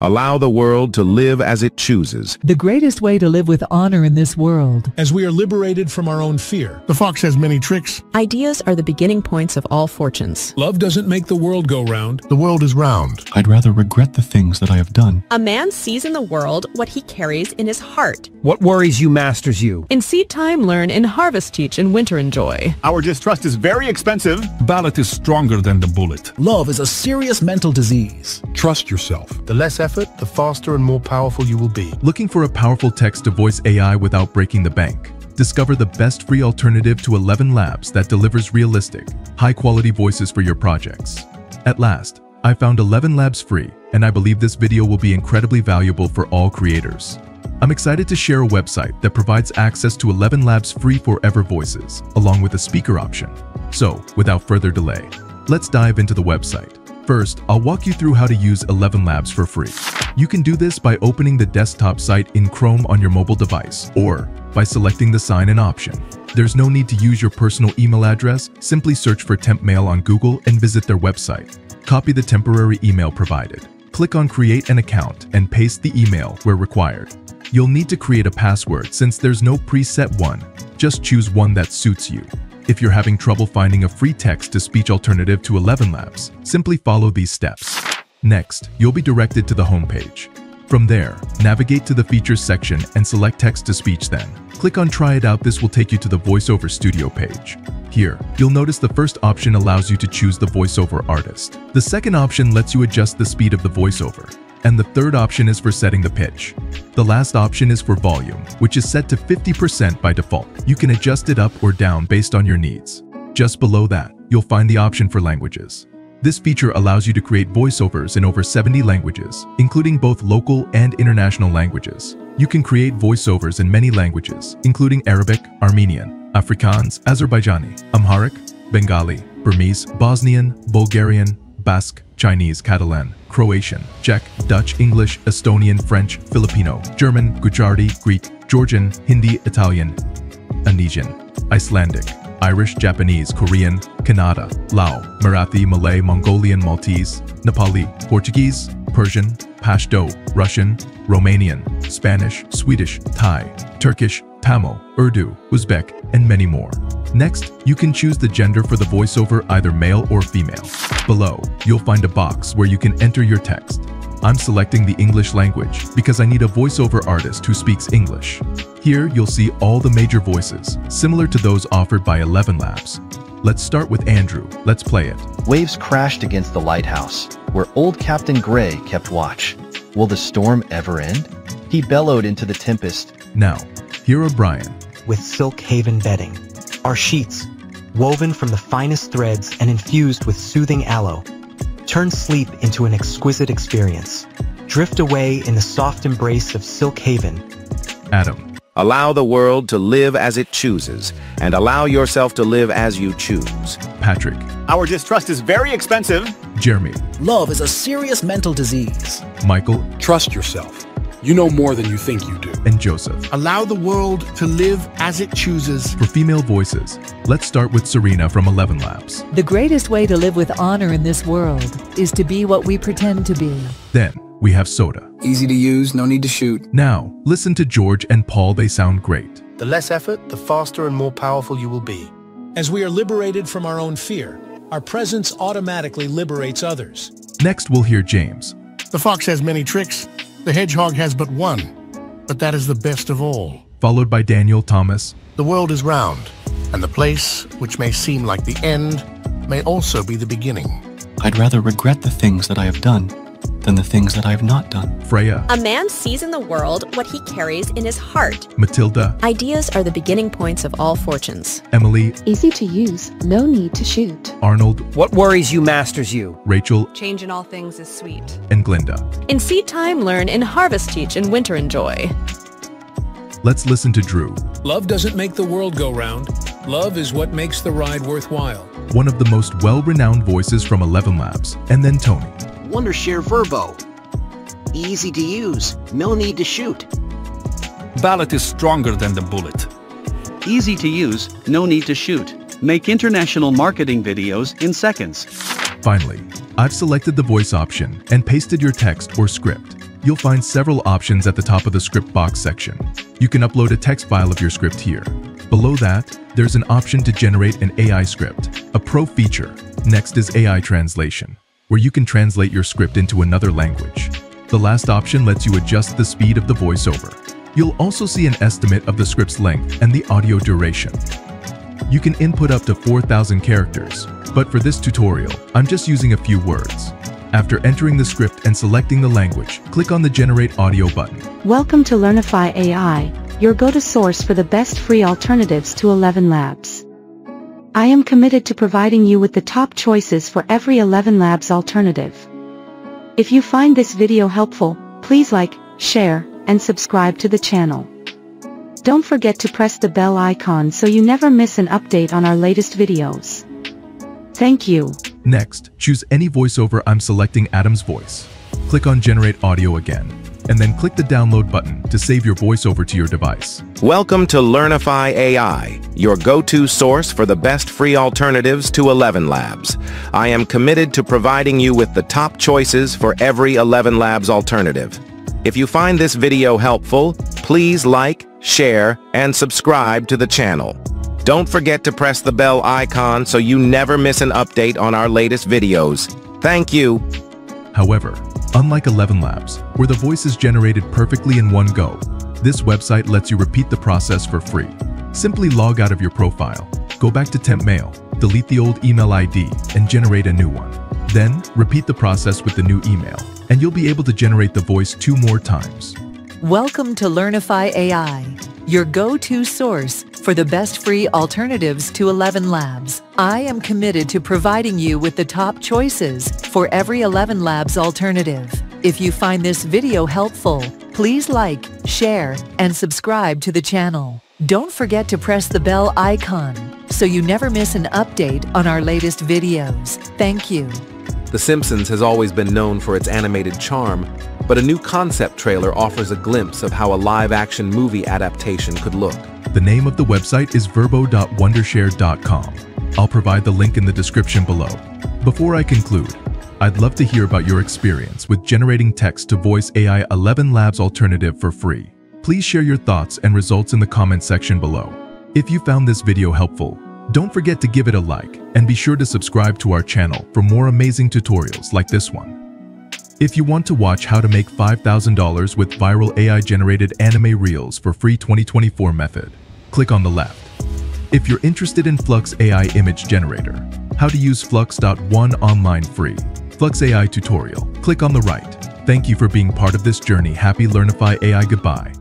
Allow the world to live as it chooses. The greatest way to live with honor in this world. As we are liberated from our own fear. The fox has many tricks. Ideas are the beginning points of all fortunes. Love doesn't make the world go round. The world is round. I'd rather regret the things that I have done. A man sees in the world what he carries in his heart. What worries you masters you. In seed time, learn. In harvest, teach. In winter, enjoy. Our distrust is very expensive. Ballot is stronger than the bullet. Love is a serious mental disease. Trust yourself. The less effort, the faster and more powerful you will be. Looking for a powerful text-to-voice AI without breaking the bank? Discover the best free alternative to 11 Labs that delivers realistic, high-quality voices for your projects. At last, I found 11 Labs free, and I believe this video will be incredibly valuable for all creators. I'm excited to share a website that provides access to 11 Labs free forever voices, along with a speaker option. So, without further delay, let's dive into the website. First, I'll walk you through how to use 11 Labs for free. You can do this by opening the desktop site in Chrome on your mobile device, or by selecting the sign-in option. There's no need to use your personal email address, simply search for Temp Mail on Google and visit their website. Copy the temporary email provided. Click on Create an account and paste the email where required. You'll need to create a password since there's no preset one. Just choose one that suits you. If you're having trouble finding a free text-to-speech alternative to 11 Labs, simply follow these steps. Next, you'll be directed to the homepage. From there, navigate to the Features section and select Text-to-Speech then. Click on Try It Out this will take you to the VoiceOver Studio page. Here, you'll notice the first option allows you to choose the voiceover artist. The second option lets you adjust the speed of the voiceover. And the third option is for setting the pitch. The last option is for volume, which is set to 50% by default. You can adjust it up or down based on your needs. Just below that, you'll find the option for languages. This feature allows you to create voiceovers in over 70 languages, including both local and international languages. You can create voiceovers in many languages, including Arabic, Armenian, Afrikaans, Azerbaijani, Amharic, Bengali, Burmese, Bosnian, Bulgarian, Basque, Chinese, Catalan, Croatian, Czech, Dutch, English, Estonian, French, Filipino, German, Gujarati, Greek, Georgian, Hindi, Italian, Indonesian, Icelandic, Irish, Japanese, Korean, Kannada, Lao, Marathi, Malay, Mongolian, Maltese, Nepali, Portuguese, Persian, Pashto, Russian, Romanian, Spanish, Swedish, Thai, Turkish, Tamil, Urdu, Uzbek, and many more. Next, you can choose the gender for the voiceover either male or female. Below, you'll find a box where you can enter your text. I'm selecting the English language because I need a voiceover artist who speaks English. Here, you'll see all the major voices, similar to those offered by 11 Labs. Let's start with Andrew. Let's play it. Waves crashed against the lighthouse, where old Captain Gray kept watch. Will the storm ever end? He bellowed into the tempest. Now, here are Brian. With Silk Haven bedding, our sheets, woven from the finest threads and infused with soothing aloe, turn sleep into an exquisite experience. Drift away in the soft embrace of Silk Haven. Adam. Allow the world to live as it chooses, and allow yourself to live as you choose. Patrick. Our distrust is very expensive. Jeremy. Love is a serious mental disease. Michael. Trust yourself. You know more than you think you do. And Joseph. Allow the world to live as it chooses. For female voices, let's start with Serena from 11 Labs. The greatest way to live with honor in this world is to be what we pretend to be. Then, we have Soda. Easy to use, no need to shoot. Now, listen to George and Paul, they sound great. The less effort, the faster and more powerful you will be. As we are liberated from our own fear, our presence automatically liberates others. Next, we'll hear James. The fox has many tricks. The hedgehog has but one. But that is the best of all. Followed by Daniel Thomas. The world is round, and the place, which may seem like the end, may also be the beginning. I'd rather regret the things that I have done than the things that I have not done. Freya. A man sees in the world what he carries in his heart. Matilda. Ideas are the beginning points of all fortunes. Emily. Easy to use, no need to shoot. Arnold. What worries you masters you. Rachel. Change in all things is sweet. And Glinda. In seed time, learn. In harvest, teach. In winter, enjoy. Let's listen to Drew. Love doesn't make the world go round. Love is what makes the ride worthwhile. One of the most well-renowned voices from 11 Labs. And then Tony. Wondershare Virbo. Easy to use, no need to shoot. Ballot is stronger than the bullet. Easy to use, no need to shoot. Make international marketing videos in seconds. Finally, I've selected the voice option and pasted your text or script. you'll find several options at the top of the script box section. You can upload a text file of your script here. Below that, there's an option to generate an AI script, a pro feature. Next is AI translation, where you can translate your script into another language. The last option lets you adjust the speed of the voiceover. You'll also see an estimate of the script's length and the audio duration. You can input up to 4,000 characters, but for this tutorial, I'm just using a few words. After entering the script and selecting the language, click on the Generate Audio button. Welcome to Learnify AI, your go-to source for the best free alternatives to 11 Labs. I am committed to providing you with the top choices for every 11 Labs alternative. If you find this video helpful, please like, share, and subscribe to the channel. Don't forget to press the bell icon so you never miss an update on our latest videos. Thank you. Next, choose any voiceover I'm selecting Adam's voice. Click on Generate Audio again, and then click the download button to save your voiceover to your device. Welcome to Learnify AI, your go-to source for the best free alternatives to 11 Labs. I am committed to providing you with the top choices for every 11 Labs alternative. If you find this video helpful, please like, share, and subscribe to the channel. Don't forget to press the bell icon so you never miss an update on our latest videos. Thank you. However, unlike 11 Labs, where the voice is generated perfectly in one go, this website lets you repeat the process for free. Simply log out of your profile, go back to Temp Mail, delete the old email ID, and generate a new one. Then, repeat the process with the new email, and you'll be able to generate the voice two more times. Welcome to Learnify AI, your go-to source for the best free alternatives to 11 Labs. I am committed to providing you with the top choices for every 11 Labs alternative. If you find this video helpful, please like, share, and subscribe to the channel. Don't forget to press the bell icon so you never miss an update on our latest videos. Thank you. The Simpsons has always been known for its animated charm, but a new concept trailer offers a glimpse of how a live-action movie adaptation could look. The name of the website is virbo.wondershare.com. I'll provide the link in the description below. Before I conclude, I'd love to hear about your experience with generating text to voice AI 11 Labs alternative for free. Please share your thoughts and results in the comment section below. If you found this video helpful, don't forget to give it a like and be sure to subscribe to our channel for more amazing tutorials like this one. If you want to watch how to make $5,000 with viral AI-generated anime reels for free 2024 method, click on the left. If you're interested in Flux AI image generator, how to use Flux.one online free, Flux AI tutorial, click on the right. Thank you for being part of this journey. Happy Learnify AI goodbye.